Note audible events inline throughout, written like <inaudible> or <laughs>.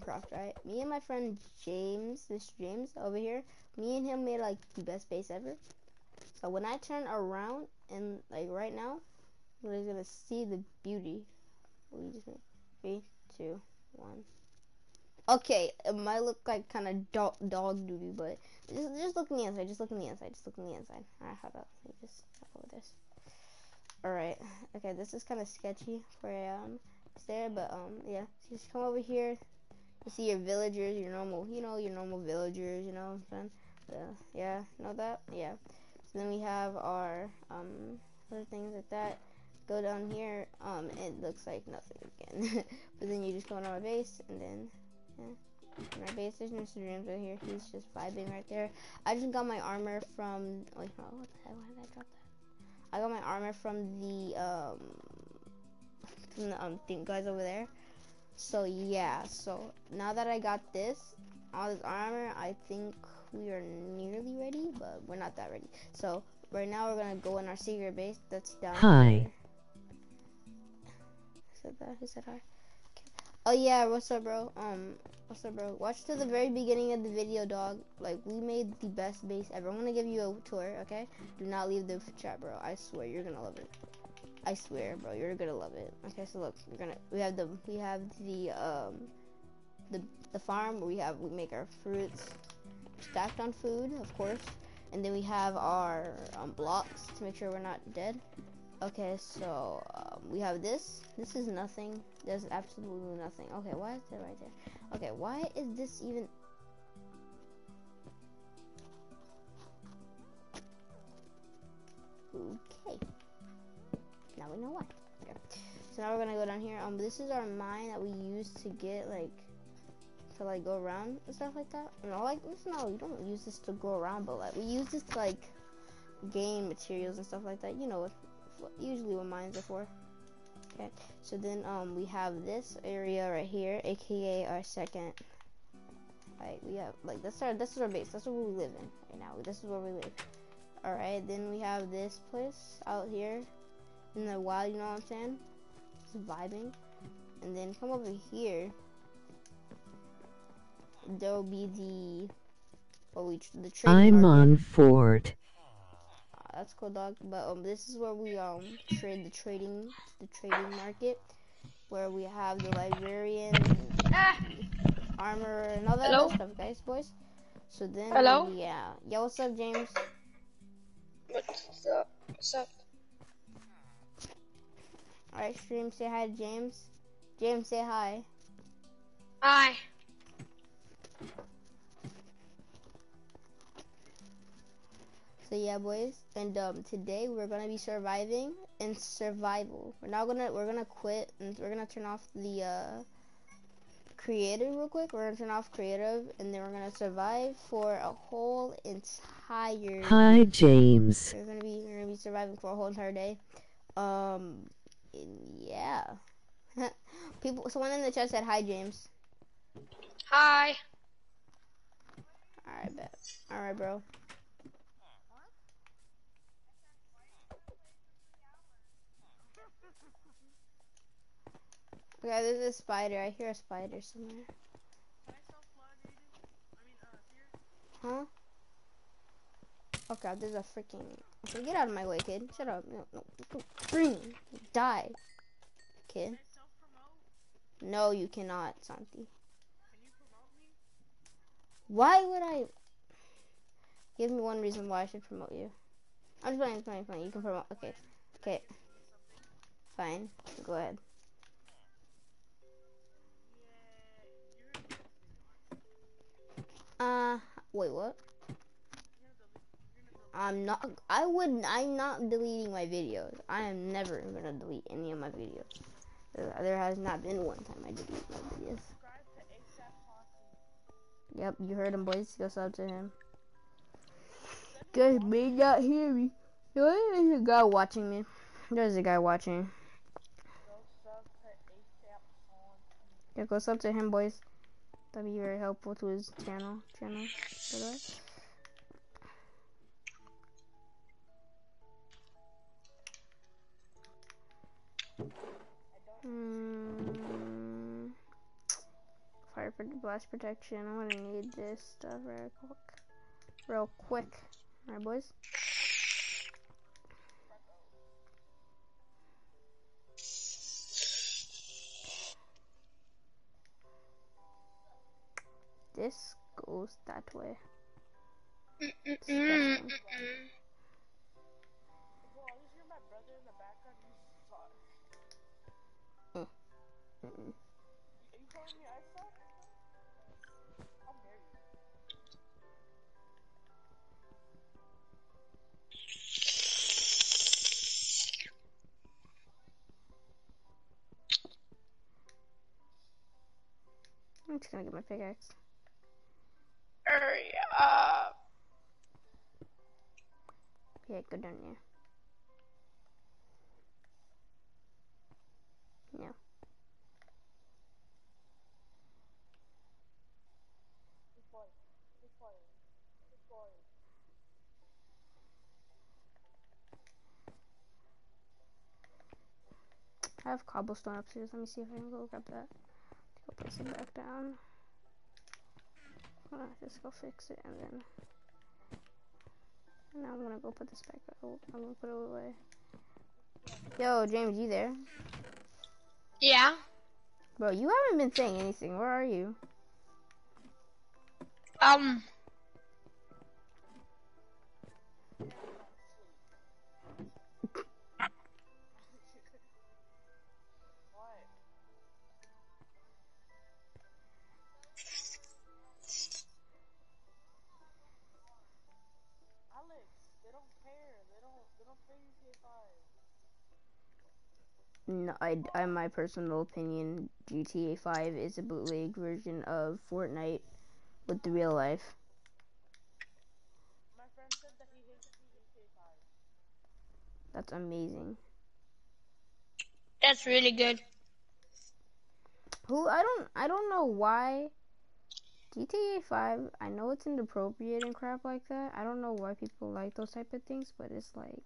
Minecraft, right? Me and my friend James, this James over here, me and him made like the best base ever. So when I turn around and like right now, you're gonna see the beauty. We just made three, two, one. Okay, it might look like kind of dog, dog duty, but just, just look in the inside. Just look in the inside. Just look in the inside. Alright, how about let me just over this. Alright, okay, this is kind of sketchy I am there, but um, yeah, just come over here. See your villagers, your normal, you know, your normal villagers, you know what I'm saying? Yeah, know that? Yeah. So then we have our um other things like that. Go down here, um, it looks like nothing again. <laughs> but then you just go on our base, and then yeah. My base is Mr. Dreams right here. He's just vibing right there. I just got my armor from. Wait, oh, what the hell? Why did I drop that? I got my armor from the um from the um thing guys over there. So yeah. So now that I got this, all this armor, I think we are nearly ready, but we're not that ready. So right now we're gonna go in our secret base. That's down. Hi. Here. Who said that? Who said hi? Oh yeah, what's up, bro? Um, what's up, bro? Watch to the very beginning of the video, dog. Like we made the best base ever. I'm gonna give you a tour, okay? Do not leave the chat, bro. I swear you're gonna love it. I swear, bro, you're gonna love it. Okay, so look, we're gonna we have the we have the um the the farm we have we make our fruits stacked on food, of course, and then we have our um, blocks to make sure we're not dead. Okay, so um, we have this. This is nothing. There's absolutely nothing. Okay, why is that right there? Okay, why is this even... we know why. Okay. So now we're gonna go down here. Um, this is our mine that we use to get like to like go around and stuff like that. No, like no, we don't use this to go around, but like we use this to like gain materials and stuff like that. You know what usually what mines are for. Okay, so then um we have this area right here, aka our second. Like we have like that's our this is our base. That's where we live in right now. This is where we live. All right, then we have this place out here in the wild. You know what I'm saying? Just vibing, and then come over here. There will be the what we the trade. I'm market. on Fort. that's cool dog but um this is where we um trade the trading the trading market where we have the librarian Ah, armor and all that Hello? stuff guys boys so then Hello? yeah yeah what's up james what's up? What's up? All right stream say hi to james. James say hi. Hi. so yeah boys and um today we're gonna be surviving in survival. We're not gonna we're gonna quit and we're gonna turn off the uh creative real quick. We're gonna turn off creative and then we're gonna survive for a whole entire Hi, James. we're gonna be we're gonna be surviving for a whole entire day. Um and yeah <laughs> people someone in the chat said hi james Hi. all right bet all right bro Okay, there's a spider. I hear a spider somewhere. Okay, there's a freaking. Okay, get out of my way, kid. Shut up. No, no. Bring. Die. Kid. No, you cannot, Santi. Can you promote me? Why would I? Give me one reason why I should promote you. I'm just playing, playing, playing. You can promote. Okay. Okay. Fine. Go ahead. Uh, wait, what? I'm not, I would, I'm not deleting my videos. I am never gonna delete any of my videos. There, has not been one time I delete my videos. Yep, you heard him, boys. Go sub to him. Guys may not hear me. There's a guy watching me. There's a guy watching. Yeah, go sub to him, boys. That'd be very helpful to his channel. Channel. Hmm. Fire for blast protection. I'm gonna need this stuff real quick. Real quick. Alright, boys. This goes that way. Disgusting. Mm-mm. I'm here. I'm just gonna get my pickaxe. Hurry up. Yeah, go down there. No. I have cobblestone upstairs. Let me see if I can go grab that. Go place it back down. Hold on, just go fix it and then. And now I'm gonna go put this back. Oh, I'm gonna put it away. Yo, James, you there? Yeah. Bro, you haven't been saying anything. Where are you? Um. No, I, I, my personal opinion, GTA 5 is a bootleg version of Fortnite with the real life. That's amazing. That's really good. Who I don't I don't know why GTA 5. I know it's inappropriate and crap like that. I don't know why people like those type of things, but it's like,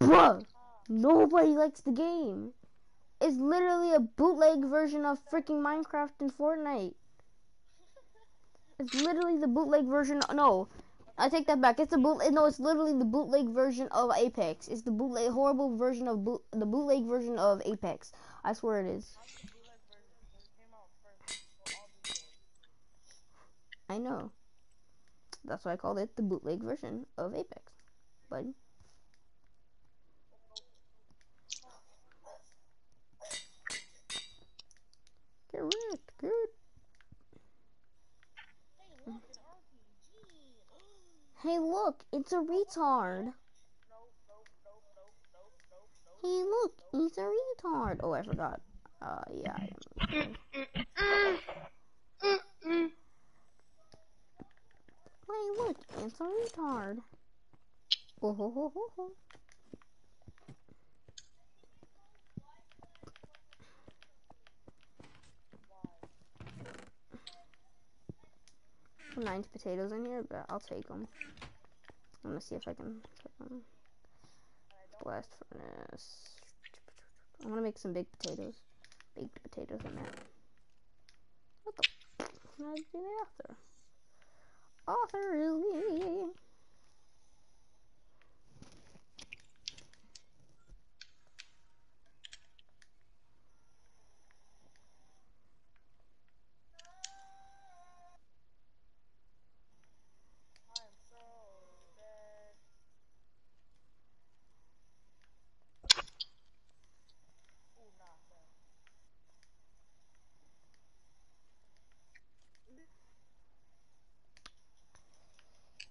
bruh, nobody likes the game. It's literally a bootleg version of freaking Minecraft and Fortnite. It's literally the bootleg version. No, I take that back. It's the boot. No, it's literally the bootleg version of Apex. It's the bootleg, horrible version of boot, the bootleg version of Apex. I swear it is. I know. That's why I called it the bootleg version of Apex. But get wrecked, good. Hey, look, it's a retard. Hey, look, it's a retard. Oh, I forgot. Uh, yeah. Hey, look, it's a retard. Oh, ho, ho, ho, ho. Nine potatoes in here, but I'll take them. I'm gonna see if I can. Blast furnace. I'm gonna make some big potatoes. Baked potatoes, I meant. What the? How did you get is me.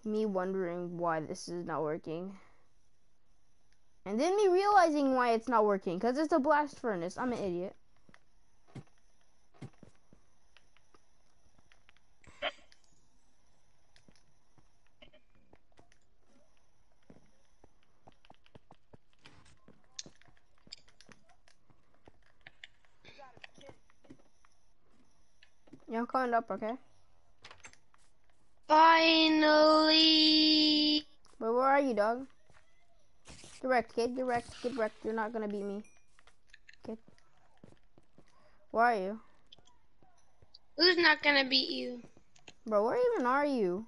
Me wondering why this is not working. And then me realizing why it's not working. Because it's a blast furnace. I'm an idiot. I'm coming up, okay? Finally. But where are you, dog? Get wrecked, kid. Get wrecked. Get wrecked. You're not gonna beat me. Kid. Where are you? Who's not gonna beat you? Bro, where even are you?